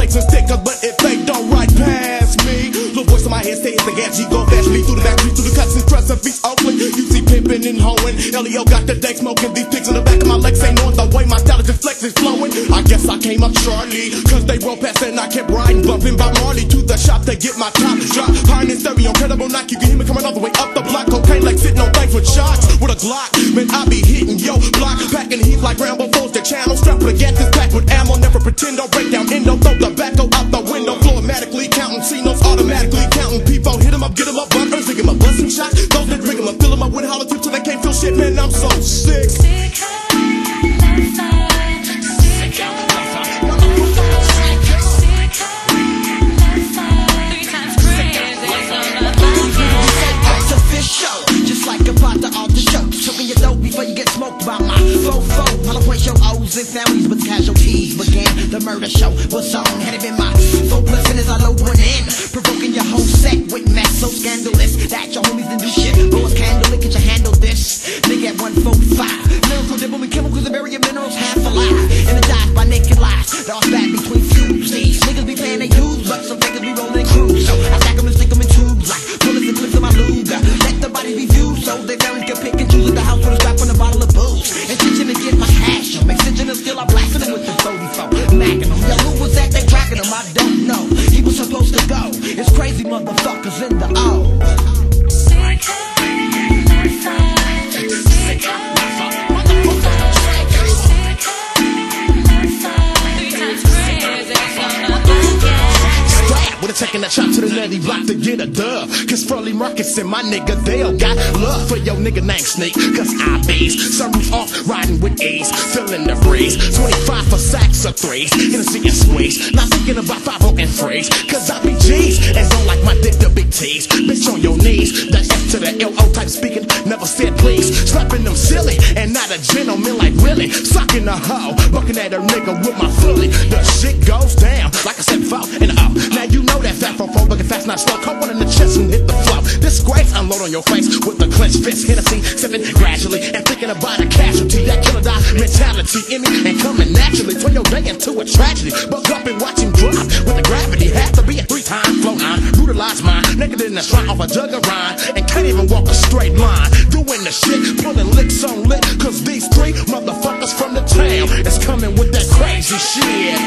plates and stickers. But if they don't right past me, little voice in my head stays the gas. G go fast me through the back through the cuts and trucks and feet Oakland. You see pimping and hoeing. Leo got the deck smoking. These pigs in the back of my legs ain't the way my style is is flowing. I guess I came up shortly. Cause they roll past and I kept riding, bumping by Marley to the shop to get my top drop. Pioneer stereo, incredible knock. You can hear me coming all the way up the block. Cocaine like sitting on things with shots with a Glock. Man, I be hitting yo block, packing heat like Rambo foes the channel. Strap with a gas is packed with ammo. Never pretend, don't break down endo. Throw the back out the window, automatically counting. See notes automatically counting. People hit 'em up, get 'em up, run earth, give 'em a busting shot. Those that drink 'em up, fill up with hollow tips till they can't feel shit. Man, I'm so sick. The murder show was on. Had it been my full blessing as I load one in. Provoking your whole set with mess so scandalous that your homies didn't do shit. Blow a candle, could you handle this? Nigga at 145. Lyrical dibble with chemicals and burying minerals half alive. Energized by naked lies. They're back between gonna bucket. Strap with a taking a chop to the nutty block to get a dub. Cause Furley Marcus and my nigga Dale got love for your nigga named Snake. Cause I bees, sunroof off, riding with A's, feeling the breeze. 25 for sacks of threes, Hennessy and squeeze. Not thinking about 5 and phrase. Cause I be G's, and don't like my dick the big T's. Bitch on your knees, the F to the L-O type speaking, never said please. Slapping them silly, and not a gentleman like Willie. Sucking a hoe, bucking at a nigga with my fully. The shit goes down, like I said, fall and up. Now you know that fat for looking fast, not slow. Come one in the chest and hit the flow. Disgrace, unload on your face with the clenched fist. Hennessy, sipping gradually and thinking about a casualty. That killer die mentality in me and coming naturally. Turn your day into a tragedy. Buck up and watch him drop with mine. Naked in the shrine off a jug of rhyme. And can't even walk a straight line. Doing the shit, pulling licks on lick. Cause these three motherfuckers from the town is coming with that crazy shit.